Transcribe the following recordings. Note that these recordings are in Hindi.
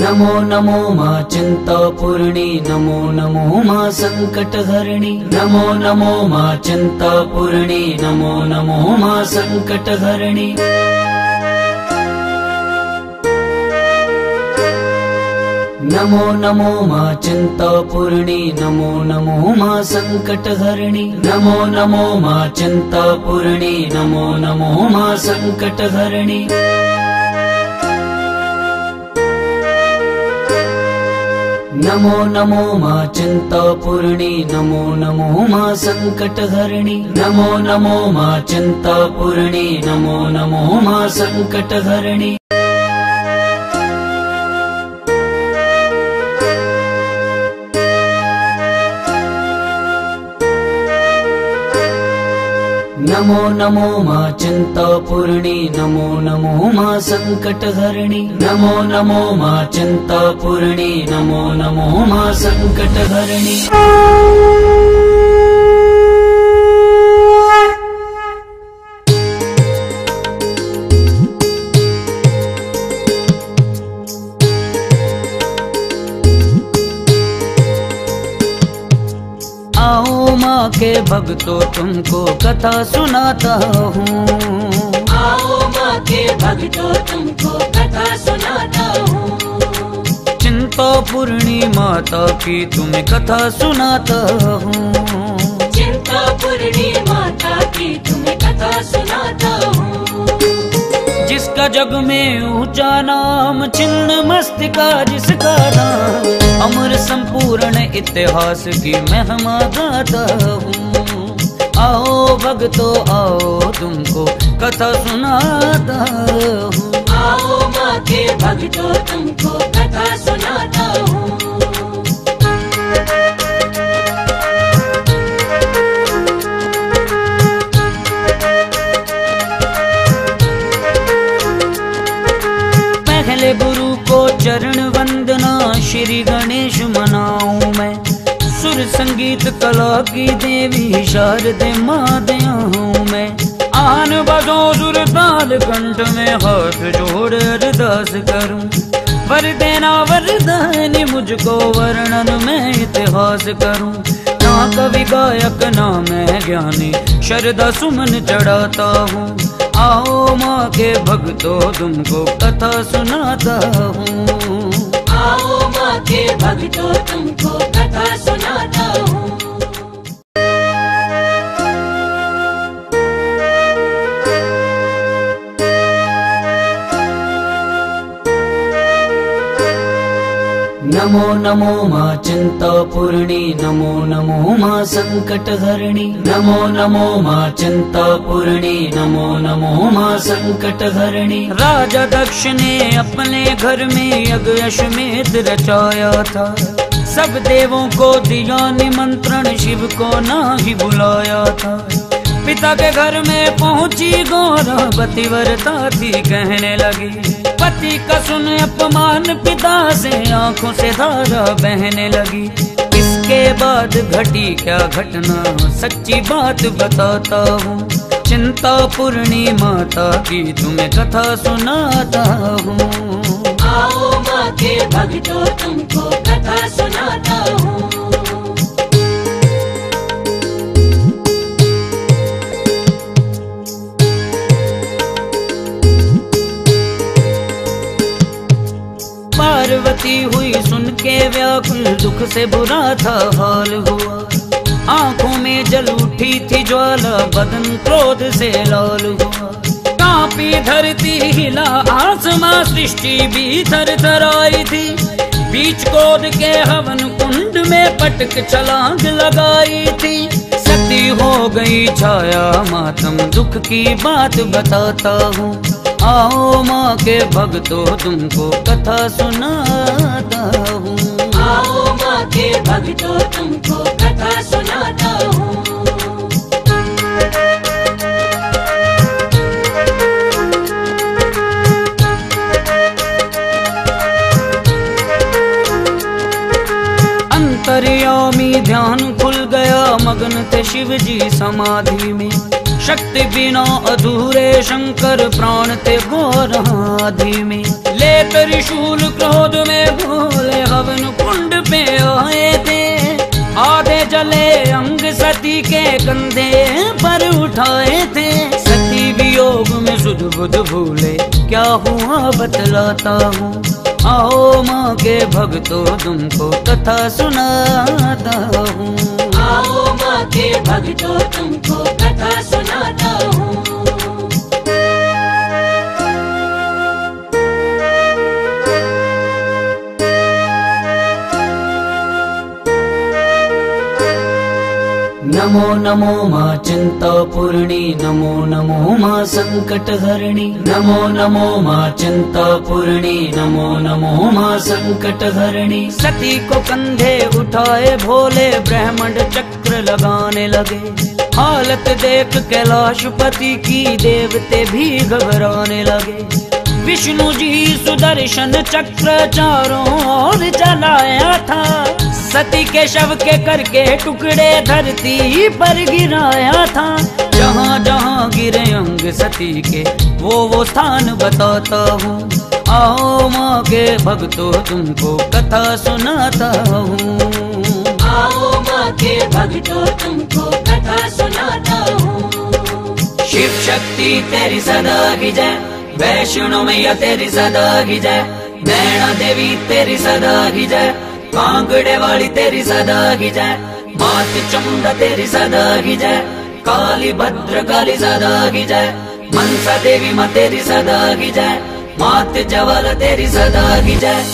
नमो नमो मा चिन्तापूर्णि नमो नमो मा सङ्कटहरिणि नमो नमो मा चिन्तापूर्णि नमो नमो नमो नमो मा चिन्तापूर्णि नमो नमो मा सङ्कटहरिणि नमो नमो मा चिन्तापूर्णि नमो नमो मा सङ्कटहरिणि नमो नमो मा चिन्तापूर्णि नमो नमो मा सङ्कटहरिणि नमो नमो मा चिन्तापूर्णि नमो नमो मा सङ्कटहरिणि नमो नमो मा चिन्तापूर्णि नमो नमो मा सङ्कटहरिणि नमो नमो मा चिन्तापूर्णि नमो नमो मा सङ्कटहरिणि के भक्तों तुमको कथा सुनाता हूँ। आओ माँ के भक्तों तुमको कथा सुनाता हूँ। चिंता पूर्णी माता की तुम्हें कथा सुनाता हूँ। चिंता पूर्णी माता की तुम्हें कथा सुनाता हूँ। जिसका जग में ऊँचा नाम चिन्ह मस्तिका जिसका नाम, अमर संपूर्ण इतिहास की महिमा गाता हूँ। आओ भक्तो, आओ तुमको कथा सुनाता हूँ। आओ माँ के भक्तों, तुमको कथा सुनाता हूँ। संगीत कला की देवी शारद मादया हूँ मैं। आन बजो सुर ताल कंठ में हाथ जोड़ अरदास करूँ। वर देना वरदानी मुझको वर्णन में इतिहास करूँ। ना कवि गायक, ना मैं ज्ञानी, शरदा सुमन चढ़ाता हूँ। आओ माँ के भक्तों, तुमको कथा सुनाता हूँ। आओ माँ के भक्तों, तुमको कथा सुनाता नमो नमो मा चिन्तापूर्णि नमो नमो मा सङ्कटहरिणि नमो नमो मा चिन्तापूर्णि नमो नमो मा सङ्कटहरिणि राजा दक्ष ने अपने घर में यज्ञ अश्वमेध रचाया था। सब देवों को दिया निमंत्रण, शिव को ना ही बुलाया था। पिता के घर में पहुँची गौरा पतिव्रता थी, कहने लगी। पति का सुन अपमान, पिता से आँखों से धारा बहने लगी। इसके बाद घटी क्या घटना, सच्ची बात बताता हूँ। चिंता पूर्णी माता की तुम्हें कथा सुनाता हूँ। आओ माँ के भक्तों, तुमको कथा सुनाता हूँ। पार्वती हुई सुन के व्याकुल दुख से बुरा था हाल हुआ। आँखों में जल उठी थी ज्वाला, बदन क्रोध से लाल हुआ। कांपी धरती, हिला आसमां, सृष्टि भी थर थर आई थी। बीच कोद के हवन कुंड में पटक छलांग लगाई थी। सती हो गई छाया, मातम दुख की बात बताता हूँ। आओ माँ के भगतो तुमको कथा सुनाता शिव जी समाधि में। शक्ति बिना अधूरे शंकर प्राण ते गोराधि में। ले त्रिशूल क्रोध में भोले हवन कुंड पे आए थे। आधे जले अंग सती के कंधे पर उठाए थे। सती वियोग में सुध बुध भूले, क्या हुआ बतलाता हूँ। आओ माँ के भक्तों, तुमको कथा सुनाता हूँ। के तुमको नमो नमो मा चिन्तापूर्णि, नमो नमो मा सङ्कटहरिणि नमो नमो मा चिन्तापूर्णि, नमो नमो मा सङ्कटहरिणि सती को कंधे उठाए, भोले ब्रह्मंड चक्र लगाने लगे। हालत देख कैलाशपति की देवते भी घबराने लगे। विष्णु जी सुदर्शन चक्र चारों ओर चलाया था। सती के शव के करके टुकड़े धरती पर गिराया था। जहाँ जहाँ गिरे अंग सती के वो वो स्थान बताता हूँ। आओ माँ के भक्तों तुमको कथा सुनाता हूँ। आओ माँ के भक्तों तुमको कथा सुनाता हूँ। शिव शक्ति तेरी सदा की जय वैष्णो मैया तेरी सदा की जय नैना देवी तेरी सदा की जय। कांगड़े वाली तेरी सदा की जय। मात चमुंडा तेरी सदा की जय। काली भद्र काली सदा की जय। मनसा देवी माँ तेरी सदा की जय। मात जवाल तेरी सदा की जय।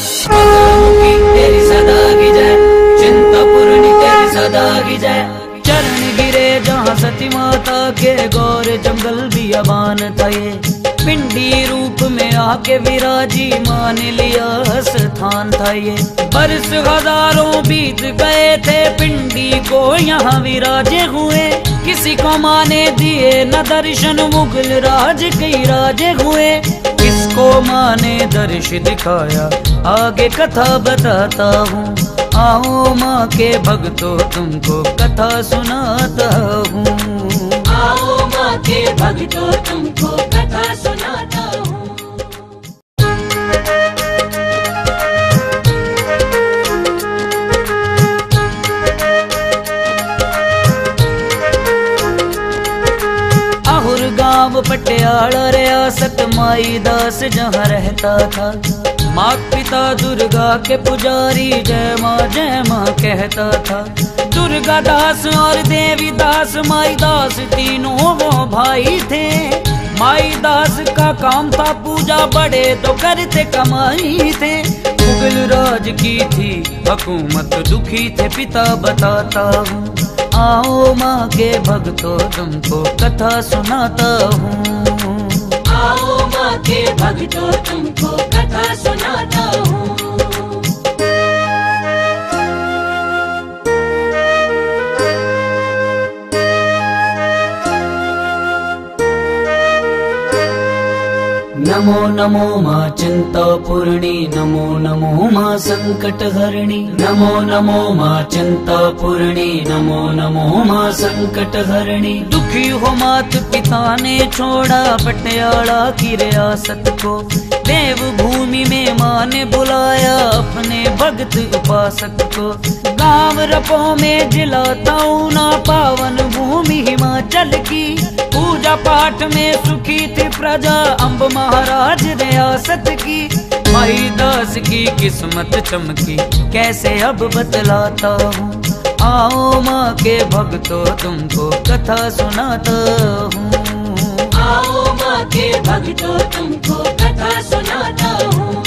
तेरी सदा की जय। चिंतापूर्णी तेरी सदा की जय। चरण गिरे जहाँ सती माता के गौर जंगल भी अबान था ये पिंडी रूप में आके विराजी मान लिया स्थान था ये। बरस हज़ारों बीत गए थे, पिंडी को यहाँ विराजे हुए। किसी को माने दिए न दर्शन, मुगल राज कई राजे हुए। किसको माने दर्श दिखाया, आगे कथा बताता हूँ। आओ माँ के भक्तों, तुमको कथा सुनाता हूँ। आओ माँ के भक्तो, तुमको कथा सुनाता हूँ। पटियाला रियासत माई दास जहाँ रहता था। माँ पिता दुर्गा के पुजारी जय माँ जय माँ कहता था। दुर्गा दास और देवी दास माई दास तीनों वो भाई थे। माई दास का काम था पूजा, बड़े तो करते कमाई थे। मुगल राज की थी, हुकूमत दुखी थे, पिता बताता हूँ। आओ माँ के भक्तों, तुमको कथा सुनाता हूँ। आओ माँ के भक्तों, तुमको कथा सुनाता हूँ। नमो नमो मा चिन्तापूर्णि, नमो नमो मा सङ्कटहरिणि नमो नमो मा चिन्तापूर्णि, नमो नमो मा सङ्कटहरिणि दुखी हो मात पिता ने छोड़ा, पटियाला की रियासत को। देव भूमि में माँ ने बुलाया, अपने भक्त उपासक को। गाँव रपो में जिलाता ना पावन भूमि हिमाचल की। पूजा पाठ में सुखी थी प्रजा। अम्ब महाराज रियासत की। माई दास की किस्मत चमकी। कैसे अब बतलाता हूँ। आओ माँ के भक्तों, तुमको कथा सुनाता हूँ। आओ माँ के भक्तों, तुमको कथा सुनाता हूँ।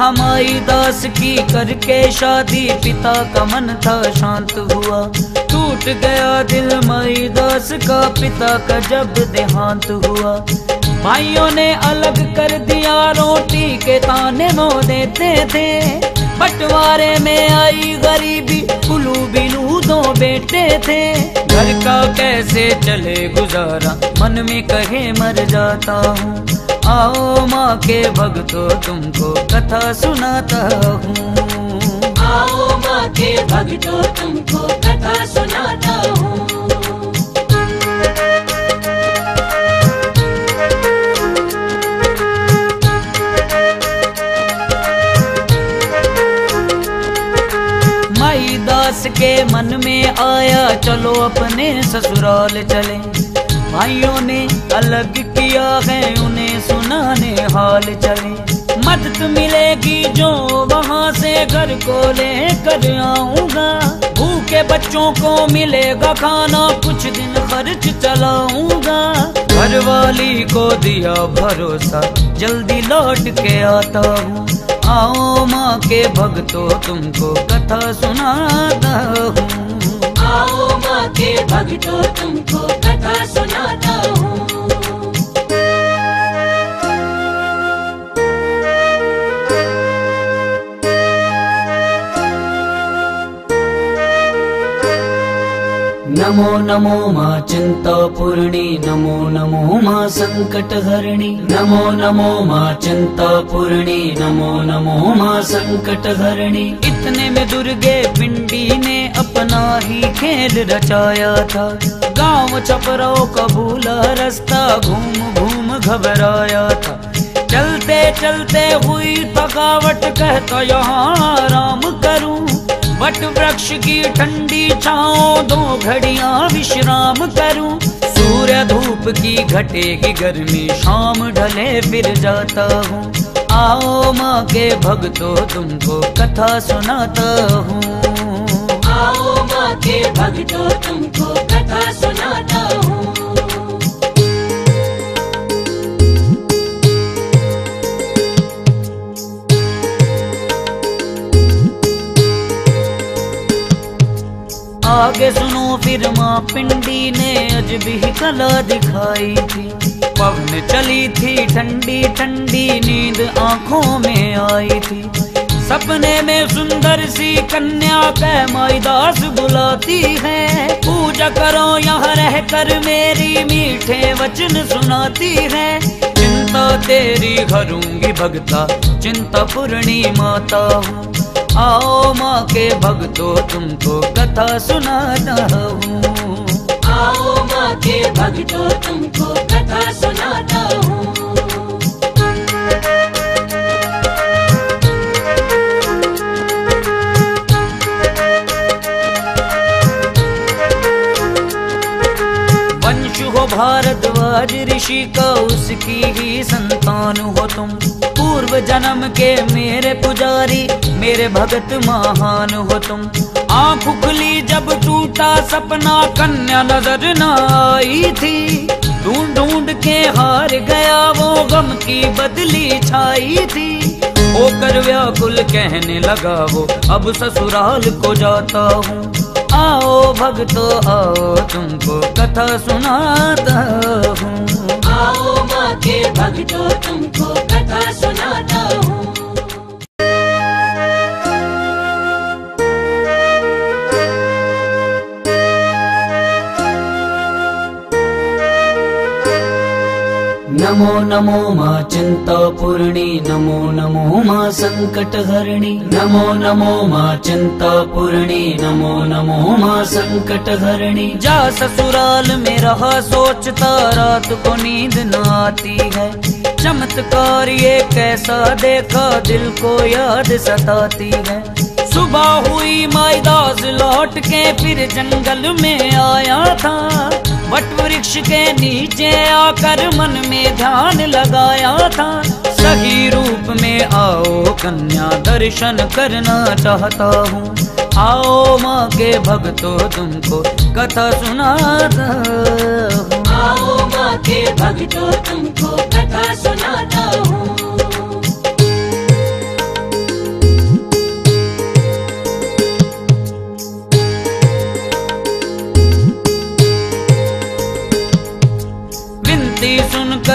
यहाँ माई दास की करके शादी। पिता का मन था शांत हुआ। टूट गया दिल माई दास का। पिता का जब देहांत हुआ। भाइयों ने अलग कर दिया रोटी के ताने नो देते थे। बंटवारे में आई गरीबी, कुलू बिलू दो बेटे थे। घर का कैसे चले गुजारा? मन में कहे मर जाता हूँ। आओ माँ के भक्तों तुमको कथा सुनाता हूँ। आओ माँ के भक्तों तुमको कथा सुनाता हूँ। दास के मन में आया चलो अपने ससुराल चले। भाइयों ने अलग किया है उन्हें सुनाने हाल चले। मदद मिलेगी जो वहाँ से घर को लेकर आऊँगा। भूखे बच्चों को मिलेगा खाना, कुछ दिन खर्च चलाऊँगा। घर वाली को दिया भरोसा, जल्दी लौट के आता हूँ। आओ माँ के भक्तों, तुमको कथा सुनाता हूँ। आओ माँ के भक्तों, तुमको कथा सुनाता हूँ। नमो नमो माँ चिन्तापूर्णी, नमो नमो माँ सङ्कटहरिणि नमो नमो माँ चिन्तापूर्णी, नमो नमो माँ सङ्कटहरिणि इतने में दुर्गे पिंडी ने अपना ही खेल रचाया था। गाँव छपराओ का भूला रास्ता घूम घूम घबराया था। चलते चलते हुई थकावट कहता, यहाँ आराम करूँ? वट वृक्ष की ठंडी छाओ दो घड़िया विश्राम करूँ। सूर्य धूप की घटेगी गर्मी, शाम ढले फिर जाता हूँ। आओ माँ के भक्तो, तुमको कथा सुनाता हूँ। आओ माँ के भक्तो, तुमको कथा सुनाता आगे सुनो फिर माँ पिंडी ने अजबी कला दिखाई थी। पवन चली थी, ठंडी ठंडी नींद आँखों में आई थी। सपने में सुंदर सी कन्या कह माई दास बुलाती है। पूजा करो, यहाँ रह कर मेरी मीठे वचन सुनाती है। चिंता तेरी करूँगी भगता चिंता पूर्णी माता हूँ। आओ माँ के भक्तों तुमको कथा सुनाता हूँ। आओ माँ के भक्तों तुमको कथा सुनाता हूँ। वंश हो भारद्वाज ऋषि का उसकी ही संतान हो तुम। पूर्व जन्म के मेरे पुजारी, मेरे भगत महान हो तुम। आँख खुली जब टूटा सपना, कन्या नज़र न आई थी। ढूंढ ढूंढ के हार गया वो गम की बदली छाई थी। होकर व्याकुल कहने लगा वो, अब ससुराल को जाता हूँ। आओ भक्तो, आओ तुमको कथा सुनाता हूँ। आओ माँ के भक्तों, तुमको कथा सुनाता हूँ नमो माँ चिन्तापूर्णी, नमो नमो माँ सङ्कटहरिणि नमो नमो माँ चिन्तापूर्णी, नमो नमो माँ सङ्कटहरिणि जा ससुराल में रहा, सोचता रात को नींद न आती है। चमत्कार ये कैसा देखा, दिल को याद सताती है। सुबह हुई माईदास लौट के फिर जंगल में आया था। वट वृक्ष के नीचे आकर मन में ध्यान लगाया था। सही रूप में आओ कन्या, दर्शन करना चाहता हूँ। आओ माँ के भक्तों, तुमको कथा सुनाता हूँ। आओ माँ के भक्तों, तुमको कथा सुनाता हूँ।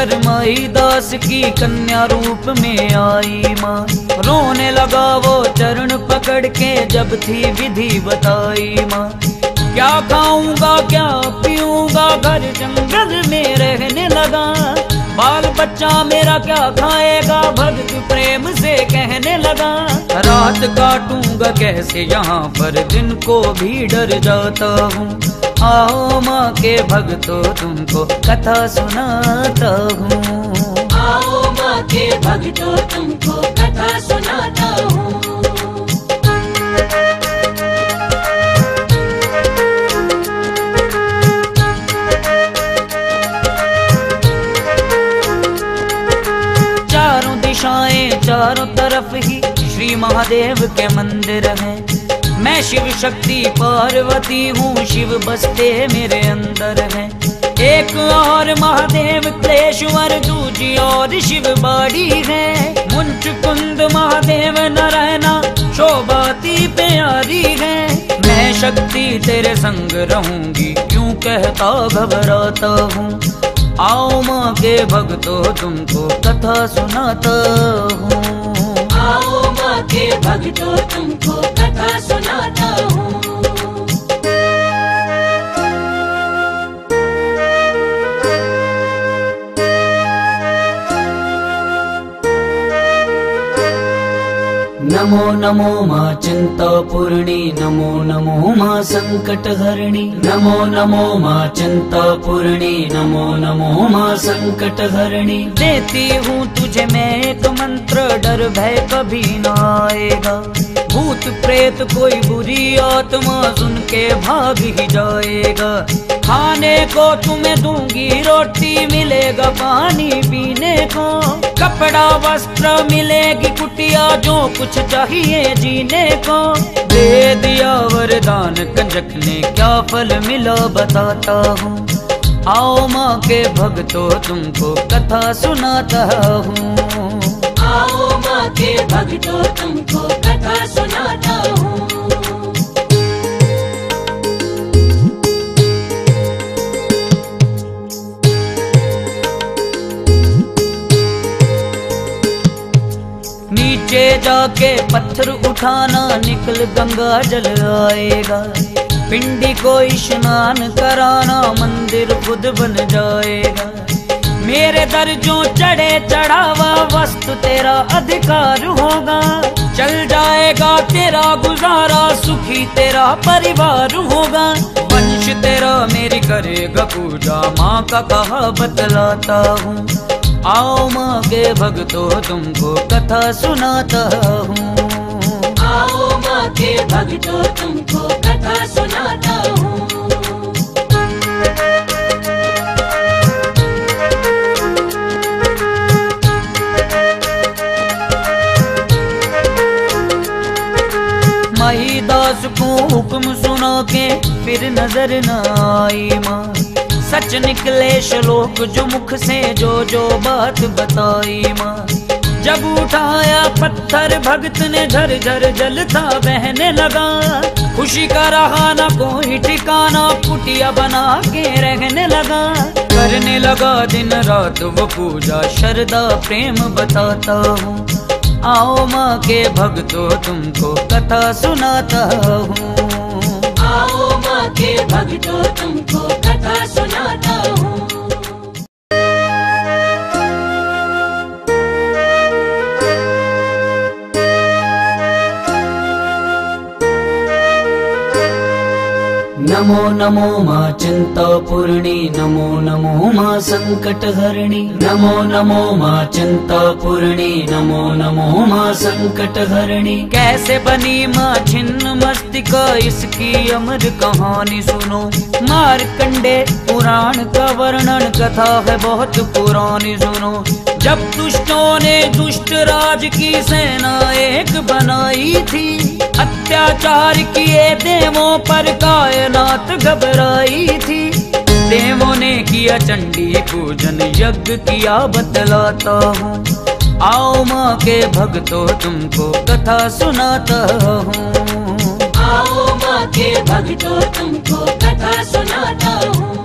सुनकर माई दास की कन्या रूप में आई माँ। रोने लगा वो चरण पकड़ के जब थी विधि बताई माँ। क्या खाऊँगा, क्या पीऊँगा, घर जंगल में रहने लगा। बाल बच्चा मेरा क्या खाएगा? भक्त प्रेम से कहने लगा, रात काटूँगा कैसे यहाँ पर? दिन को भी डर जाता हूँ। आओ माँ के भक्तों, तुमको कथा सुनाता हूँ। आओ माँ के भक्तों, तुमको कथा सुनाता हूँ। महादेव के मंदिर हैं। मैं शिव शक्ति पार्वती हूँ, शिव बसते मेरे अंदर है। एक और महादेव क्लेश्वर दूजी और शिव बाड़ी है। मुंच कुंद महादेव नारायणा, शोभाती प्यारी है। मैं शक्ति तेरे संग रहूँगी, क्यों कहता घबराता हूँ। आओ माँ के भक्तों, तुमको कथा सुनाता हूँ। के भक्तों तुमको नमो नमो माँ चिन्तापूर्णी, नमो नमो माँ सङ्कटहरिणि नमो नमो माँ चिन्तापूर्णी, नमो नमो माँ सङ्कटहरिणि देती हूँ तुझे मैं एक मंत्र, डर भय कभी ना आएगा। भूत प्रेत कोई बुरी आत्मा सुन के भाग ही जाएगा। खाने को तुम्हें दूँगी, रोटी मिलेगा, पानी पीने को। कपड़ा, वस्त्र मिलेगी, कुटिया जो कुछ चाहिए जीने को। दे दिया वरदान, कंजक ने क्या फल मिला बताता हूँ। आओ माँ के भक्तों, तुमको कथा सुनाता हूँ। आओ माँ के तुमको कथा सुनाता हूँ। नीचे जाके पत्थर उठाना निकल गंगा जल आएगा। पिंडी को स्नान कराना, मंदिर खुद बन जाएगा। मेरे दर जो चढ़े चढ़ावा, वस्तु तेरा अधिकार होगा। चल जाएगा तेरा गुजारा, सुखी तेरा परिवार होगा। वंश तेरा मेरी करेगा पूजा, माँ का कहा बतलाता हूँ। आओ माँ के भक्तों, तुमको कथा सुनाता हूँ। आओ माँ के भक्तों, तुमको कथा सुनाता हूँ। फिर नज़र न आई माँ। सच निकले श्लोक जो मुख से जो जो बात बताई माँ। जब उठाया पत्थर भक्त ने झर झर जलता बहने लगा। खुशी का रहा न कोई ठिकाना, कुटिया बना के रहने लगा। करने लगा दिन रात वो पूजा श्रद्धा प्रेम बताता हूँ। आओ माँ के भक्तों, तुमको कथा सुनाता हूँ। आओ माँ के भक्तों तुमको कथा सुनाता हूँ। नमो नमो माँ चिन्तापूर्णी, नमो नमो माँ सङ्कटहरिणि नमो नमो माँ चिन्तापूर्णी, नमो नमो माँ सङ्कटहरिणि कैसे बनी माँ छिन्न मस्तिका, इसकी अमर कहानी सुनो। मारकंडे पुराण का वर्णन, कथा है बहुत पुरानी, सुनो। जब दुष्टों ने दुष्ट राज की सेना एक बनाई थी अत्याचार किए देवों पर कायनात घबराई थी। देवों ने किया चंडी पूजन, यज्ञ किया बतलाता हूँ। आओ माँ के भक्तों, तुमको कथा सुनाता हूँ। आओ माँ के भक्तों, तुमको कथा सुनाता हूँ।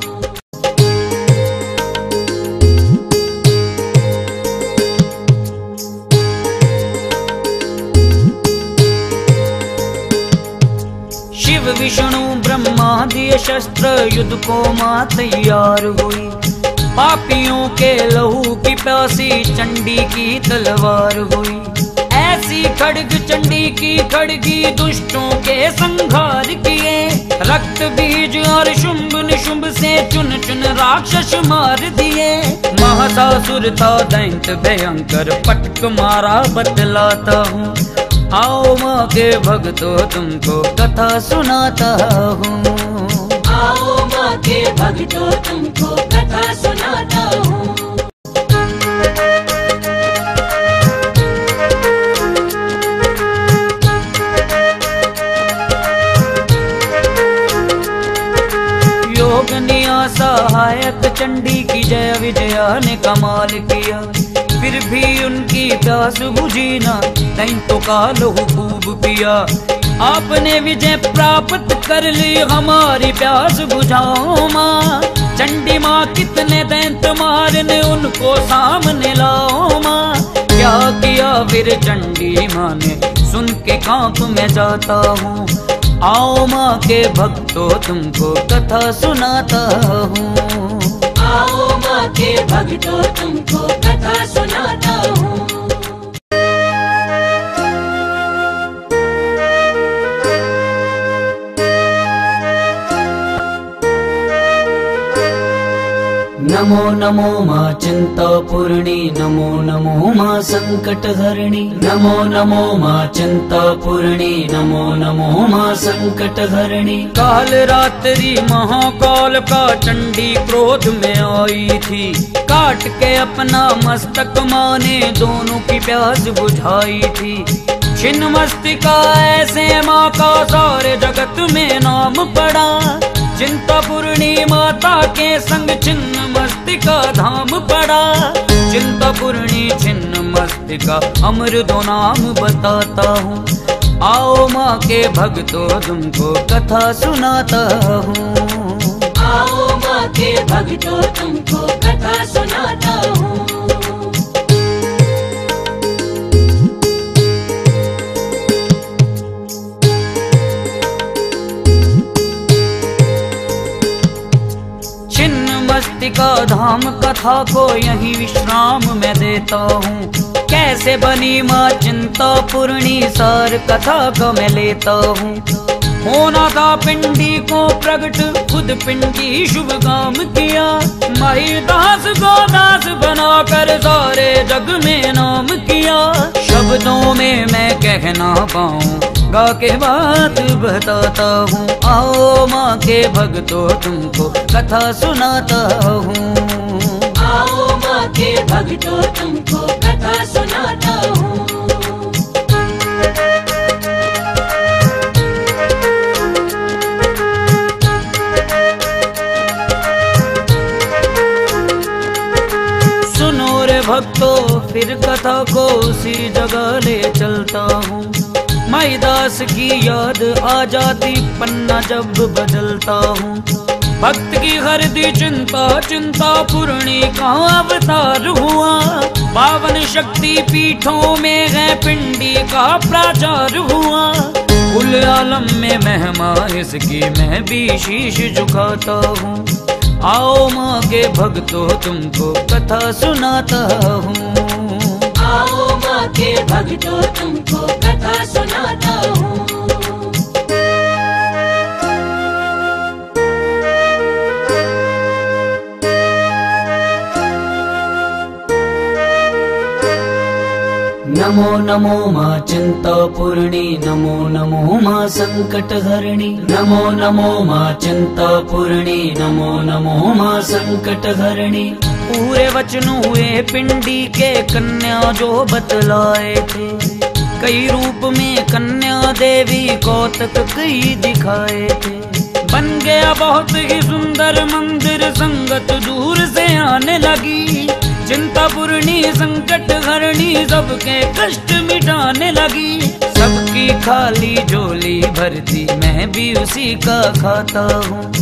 विष्णु ब्रह्मा दिए शस्त्र युद्ध को माँ तैयार हुई। पापियों के लहू की प्यासी चंडी की तलवार हुई। ऐसी खड़ग चंडी की खड़गी दुष्टों के संघार किए। रक्त बीज और शुंभ निशुंभ से चुन चुन राक्षस मार दिए। महासासुर था दैंत, भयंकर पटक मारा, बतलाता हूँ। आओ माँ के भक्तों तुमको कथा सुनाता हूँ। आओ माँ के भक्तों तुमको कथा सुनाता हूँ। योग निया सहायक चंडी की जय विजया ने कमाल किया। फिर भी उनकी प्यास बुझी ना दैंतों का लोहू खूब पिया। आपने विजय प्राप्त कर ली, हमारी प्यास बुझाओ माँ। चंडी माँ कितने दैंत मारने, उनको सामने लाओ माँ। क्या किया फिर चंडी माँ ने, सुन के काँप में जाता हूँ। आओ माँ के भक्तों, तुमको कथा सुनाता हूँ। आओ माँ के भक्तों, तुमको कथा सुनाता नमो नमो माँ पूर्णी नमो नमो माँ संकट हरणी नमो नमो माँ पूर्णी नमो नमो माँ संकट हरणी काल रात्रि महाकाल का चंडी क्रोध में आई थी। काट के अपना मस्तक माँ ने दोनों की प्यास बुझाई थी। छिन्न मस्तिका ऐसे माँ का सारे जगत में नाम पड़ा। चिंता पूर्णी माता के संग छिन्न मस्तिका धाम पड़ा। चिंता पूर्णी छिन्न मस्तिका अमर दो नाम बताता हूँ। आओ माँ के भक्तों, तुमको कथा सुनाता हूँ। आओ माँ के भक्तों, तुमको कथा सुनाता हूँ। मस्तिका धाम कथा को यही विश्राम मैं देता हूँ। कैसे बनी माँ चिंता पूर्णी सार कथा को मैं लेता हूँ। होना था पिंडी को प्रगट, खुद पिंडी शुभ काम किया। माही दास को दास बनाकर सारे जग में नाम किया। शब्दों में मैं कह ना पाऊँ, गा के बात बताता हूँ। आओ माँ के भक्तों, तुमको कथा सुनाता हूँ। आओ माँ के भक्तों, तुमको कथा सुनाता हूँ। भक्तों फिर कथा को उसी जगह ले चलता हूँ। माई दास की याद आ जाती, पन्ना जब बदलता हूँ। भक्त की हर दी चिंता चिंता पूर्णी का अवतार हुआ। पावन शक्ति पीठों में है, पिंडी का प्राचार हुआ। कुल आलम में महिमा इसकी मैं भी शीश झुकाता हूँ। आओ माँ के भक्तों तुमको, कथा सुनाता हूँ। आओ माँ के भक्तों तुमको, कथा सुनाता हूँ। नमो नमो माँ पूर्णी नमो नमो माँ संकट हरणी नमो नमो माँ पूर्णी नमो नमो माँ संकट हरणी पूरे वचन हुए पिंडी के कन्या जो बतलाए थे। कई रूप में कन्या देवी कौतक कई दिखाए थे। बन गया बहुत ही सुंदर मंदिर, संगत दूर से आने लगी। चिंता पूर्णी, संकट हरणी सबके कष्ट मिटाने लगी। सबकी खाली झोली भरती, मैं भी उसी का खाता हूँ।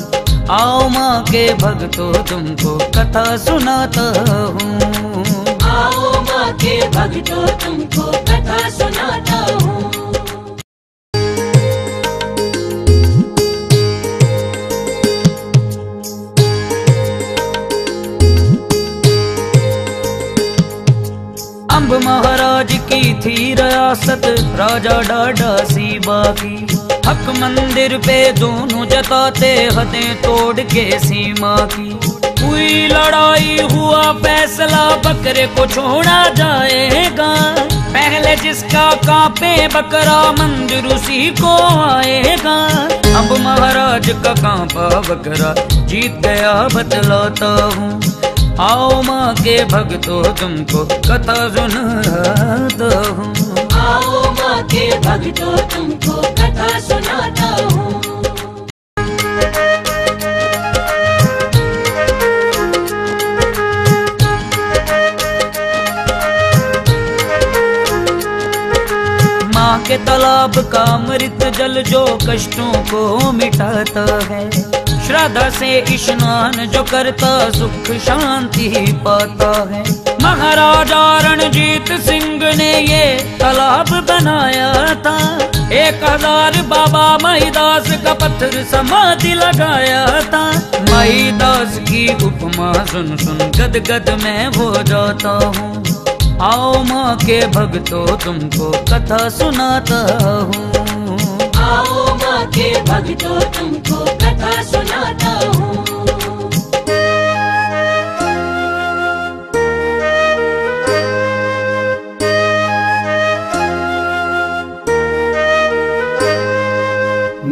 आओ माँ के भक्तों, तुमको कथा सुनाता हूँ। आओ माँ के भक्तों, तुमको कथा सुनाता हूँ। थी रियासत राजा डाडा सी बाकी हक मंदिर पे दोनों जताते हदें तोड़ के सीमा की। हुई लड़ाई हुआ फैसला बकरे को छोड़ा जाएगा। पहले जिसका कांपे बकरा मंदिर उसी को आएगा। अब महाराज का कांपा बकरा जीत गया बतलाता हूँ। आओ माँ के भक्तों, तुमको कथा सुनाता हूँ। आओ माँ के भक्तों तुमको कथा सुनाता हूँ। के तालाब का अमृत जल जो कष्टों को मिटाता है, श्रद्धा से स्नान जो करता, सुख शांति पाता है। महाराजा रणजीत सिंह ने ये तालाब बनाया था। एक हज़ार बाबा माईदास का पत्थर समाधि लगाया था। माईदास की उपमा सुन सुन गद गद मैं हो जाता हूँ। आओ माँ के भक्तों तुमको कथा सुनाता हूँ। आओ माँ के भक्तों तुमको कथा सुनाता हूँ।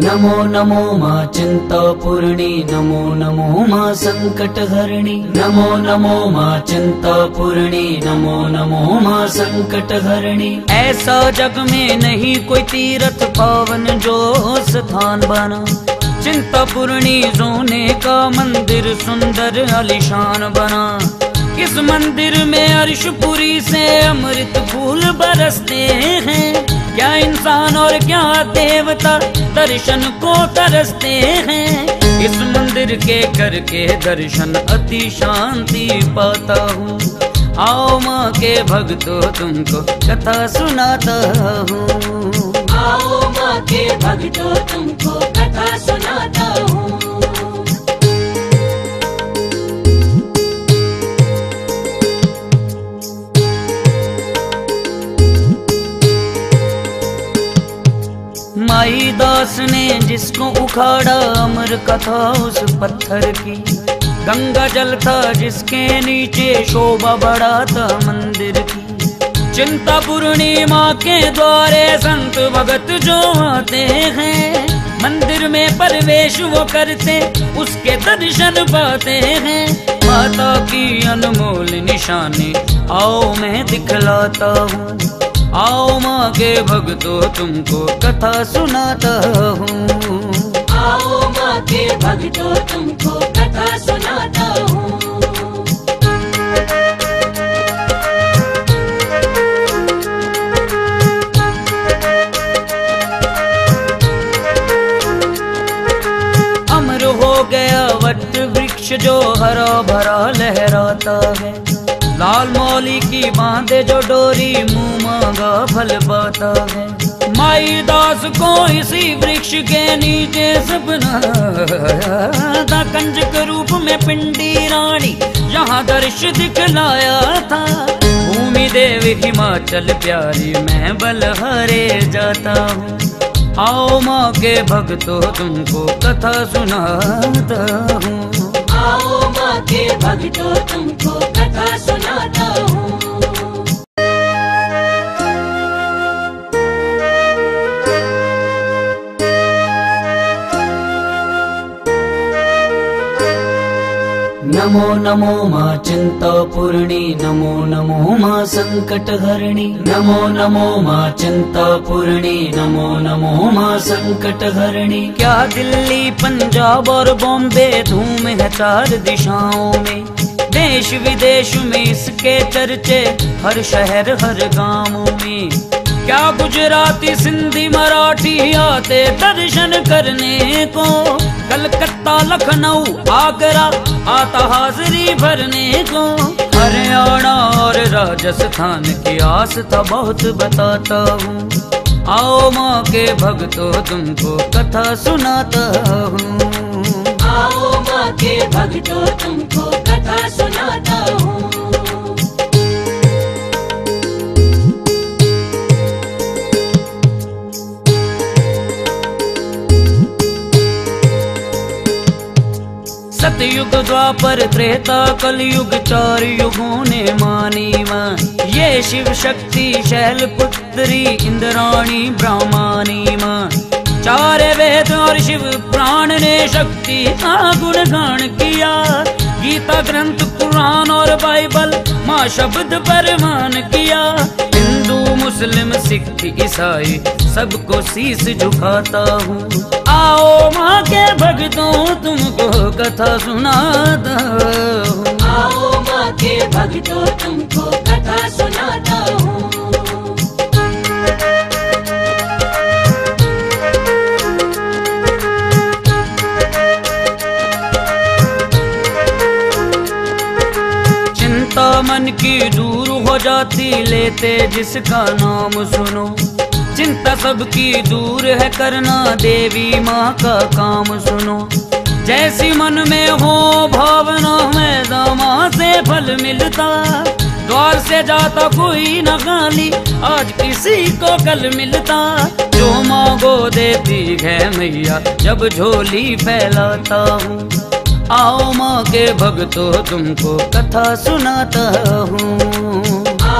नमो नमो माँ चिन्तापूर्णी, नमो नमो माँ सङ्कटहरिणि नमो नमो माँ चिन्तापूर्णी, नमो नमो माँ सङ्कटहरिणि ऐसा जग में नहीं कोई तीर्थ पावन जो स्थान बना। चिंतापूर्णी सोने का मंदिर सुंदर आलिशान बना। इस मंदिर में अर्शपुरी से अमृत फूल बरसते हैं? क्या इंसान और क्या देवता दर्शन को तरसते हैं? इस मंदिर के करके दर्शन अति शांति पाता हूँ। आओ माँ के भक्तों, तुमको कथा सुनाता हूँ। आओ माँ के भक्तों, तुमको कथा सुनाता हूँ। माई दास ने जिसको उखाड़ा अमर कथा उस पत्थर की। गंगा जल था जिसके नीचे शोभा बड़ा था मंदिर की। चिंता पूर्णिमा के द्वारे संत भगत जो आते हैं, मंदिर में प्रवेश वो करते, उसके दर्शन पाते हैं। माता की अनमोल निशानी आओ मैं दिखलाता हूँ। आओ माँ के भक्तों तुमको कथा सुनाता हूँ। आओ माँ के भक्तों तुमको कथा सुनाता हूँ। अमर हो गया वट वृक्ष जो हरा भरा लहराता है। लाल मौली की बांधे जो डोरी, मुँह मांगा फल पाता है। माई दास को इसी वृक्ष के नीचे सपना था कंजक रूप में पिंडी रानी यहाँ दर्श दिखलाया था। भूमि देवी हिमाचल प्यारी, मैं बल हरे जाता हूँ। आओ माँ के भक्तों, तुमको कथा सुनाता हूँ। आओ माँ के भक्तों तुमको कथा सुनाता हूँ। नमो नमो माँ चिंतापूर्णी नमो नमो माँ संकटहरिणि। नमो नमो माँ चिंतापूर्णी नमो नमो माँ संकटहरिणि। क्या दिल्ली, पंजाब और बॉम्बे धूम है चार दिशाओं में। देश विदेश में इसके चर्चे हर शहर, हर गाँव में। क्या गुजराती सिंधी मराठी आते दर्शन करने को? कलकत्ता, लखनऊ, आगरा, आता हाजिरी भरने को। हरियाणा और राजस्थान की आस था बहुत बताता हूँ। आओ माँ के भक्तों, तुमको कथा सुनाता हूँ। आओ माँ के भक्तों, तुमको कथा सुनाता हूँ। सतयुग द्वापर त्रेता कलयुग चार युगों ने मानी माँ ये शिव शक्ति शैल पुत्री इंद्राणी ब्राह्मणी माँ चार वेद और शिव प्राण ने शक्ति का गुणगान किया। गीता ग्रंथ कुरान और बाइबल माँ शब्द पर मान किया। मुस्लिम सिख ईसाई सबको शीश झुकाता हूँ। आओ माँ के भगतों तुमको कथा सुनाता हूँ। आओ माँ के भक्तों तुमको कथा सुनाता हूँ। चिंता मन की दूर जाती लेते जिसका नाम सुनो। चिंता सबकी दूर है, करना देवी माँ का काम सुनो। जैसी मन में हो, भावना में दामा से फल मिलता। द्वार से जाता कोई न खाली, आज किसी को कल मिलता। जो मांगो देती है मैया, जब झोली फैलाता हूँ। आओ माँ के भक्तों, तुमको कथा सुनाता हूँ।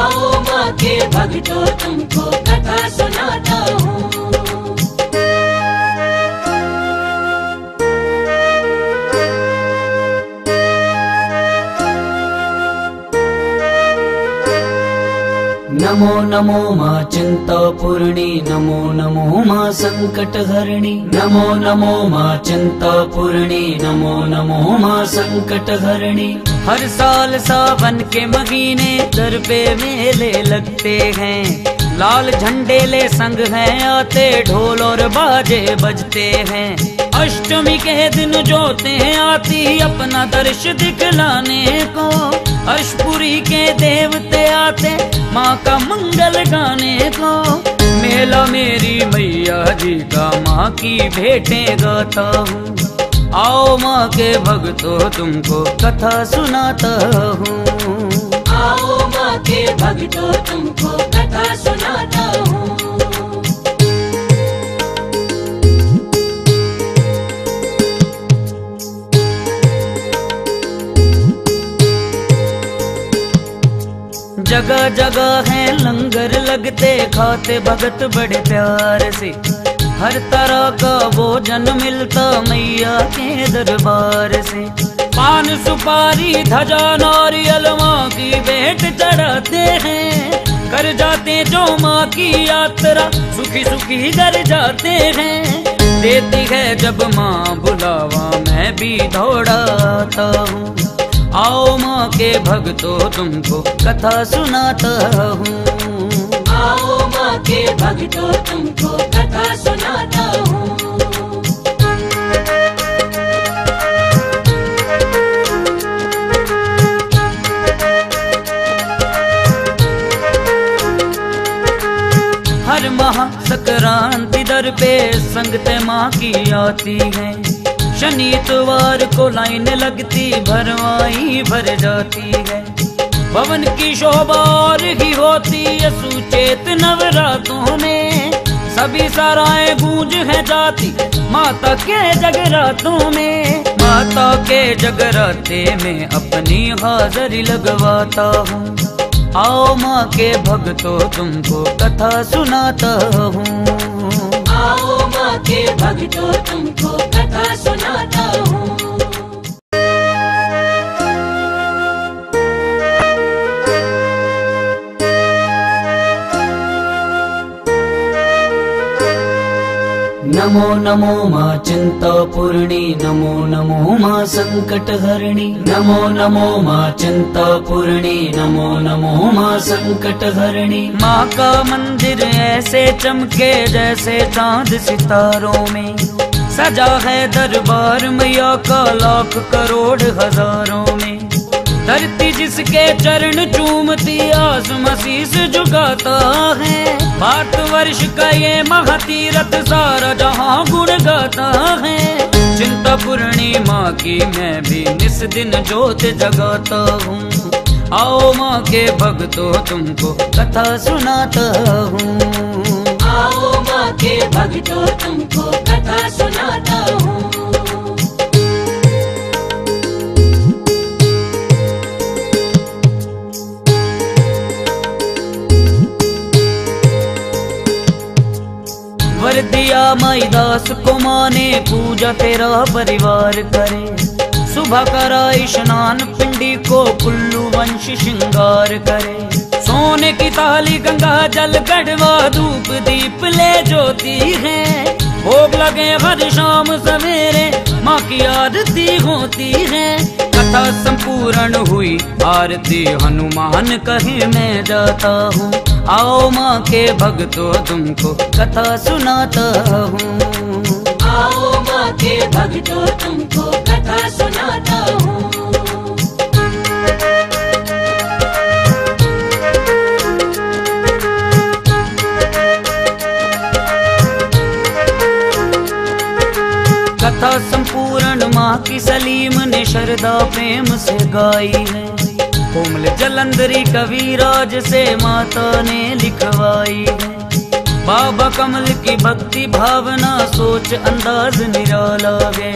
आओ माँ के भक्तों तुमको कथा सुनाता हूँ। नमो नमो माँ चिंता पूर्णी नमो नमो माँ संकट हरणी नमो नमो माँ चिंता पूर्णी नमो नमो माँ संकट हरणी हर साल सावन के महीने दर पे मेले लगते हैं। लाल झंडे ले संग हैं, आते ढोल और बाजे बजते हैं। अष्टमी के दिन जोते हैं, आती अपना दर्श दिखलाने को। अशपुरी के देवते आते माँ का मंगल गाने को। मेला मेरी मैया जी का माँ की भेंटें गाता हूँ। आओ माँ के भक्तों तुमको, कथा सुनाता हूँ। आओ माँ के भक्तों तुमको, कथा सुनाता हूँ। जगह जगह है, लंगर लगते, खाते, भगत बड़े प्यार से। हर तरह का भोजन मिलता मैया के दरबार से। पान सुपारी, धजा, नारियल माँ की भेंट चढ़ाते हैं। कर जाते जो माँ की यात्रा, सुखी सुखी कर जाते हैं। देती है जब माँ बुलावा, मैं भी दौड़ाता हूँ। आओ माँ के भक्तों, तुमको कथा सुनाता हूँ। आओ माँ के भक्तों तुमको कथा सुनाता हूँ। हर माह संक्रांति दर पे संगते माँ की आती है। शनि इतवार को लाइन लगती, भरवाई भर जाती है। पवन की शोभा और ही होती है सुचेत नवरातों में। सभी सराय गूंज है जाती, माता के जगरातों में। माता के जगराते में अपनी हाजरी लगवाता हूँ। आओ माँ के भक्तों, तुमको कथा सुनाता हूँ। आओ माँ के भक्तों, तुमको कथा सुनाता हूँ। नमो नमो माँ चिंता पूर्णी नमो नमो माँ संकट हरणी नमो नमो माँ पूर्णी नमो नमो माँ संकट हरणी माँ का मंदिर ऐसे चमके जैसे चाँद सितारों में। सजा है दरबार मैया का लाख करोड़ हज़ारों में। धरती जिसके चरण चूमती आस मसीस झुकाता है। भारत वर्ष का ये महातीरथ, सारा जहाँ गुण गाता है। चिंता पूर्णिमा की मैं भी निस दिन जोत जगाता हूँ। आओ माँ के भक्तों, तुमको कथा सुनाता हूँ। आओ माँ के भक्तों, तुमको कथा सुनाता हूँ। माई दास को माने, पूजा तेरा परिवार करे। सुबह करा स्नान, पिंडी को कुल्लू वंश श्रृंगार करे। सोने की ताली गंगा जल गढ़वा, धूप दीप ले ज्योति है। भोग लगे हर शाम सवेरे, माँ की आरती होती है। कथा संपूर्ण हुई। आरती हनुमान कहे मैं जाता हूँ। आओ माँ के भक्तों तुमको कथा सुनाता हूँ। आओ माँ के भक्तों तुमको कथा सुनाता हूँ। कथा की सलीम ने श्रद्धा प्रेम से गाई है। कोमल जलंधरी कविराज से माता ने लिखवाई है। बाबा कमल की भक्ति भावना सोच अंदाज निराला है।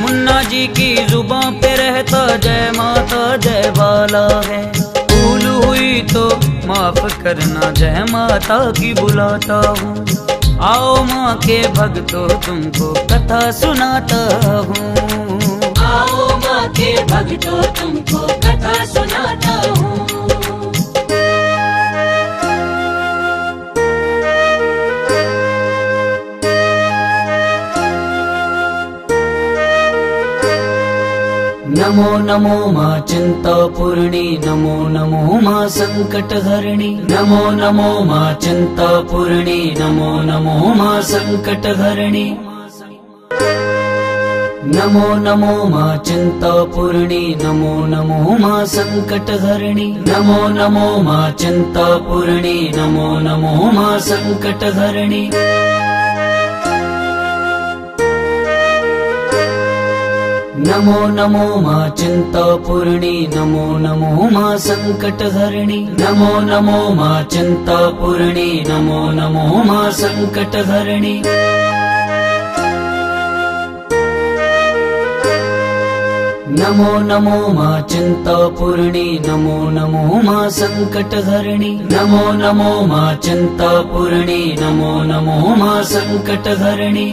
मुन्ना जी की जुबां पे रहता जय माता, जय बाला है। भूल हुई तो माफ़ करना जय माता की बुलाता हूँ। आओ माँ के भक्तों, तुमको कथा सुनाता हूँ। आओ माँ के भक्तों तुमको कथा सुनाता हूँ। नमो नमो माँ चिन्तापूर्णि नमो नमो माँ सङ्कटहरिणि नमो नमो माँ चिन्तापूर्णि नमो नमो माँ सङ्कटहरिणि नमो नमो माँ चिन्तापूर्णि नमो नमो माँ सङ्कटहरिणि नमो नमो माँ चिन्तापूर्णि नमो नमो माँ सङ्कटहरिणि नमो नमो माँ चिन्तापूर्णि नमो नमो माँ सङ्कटहरिणि नमो नमो माँ चिन्तापूर्णि नमो नमो माँ सङ्कटहरिणि नमो नमो माँ चिन्तापूर्णि नमो नमो माँ सङ्कटहरिणि नमो नमो माँ चिन्तापूर्णि नमो नमो माँ सङ्कटहरिणि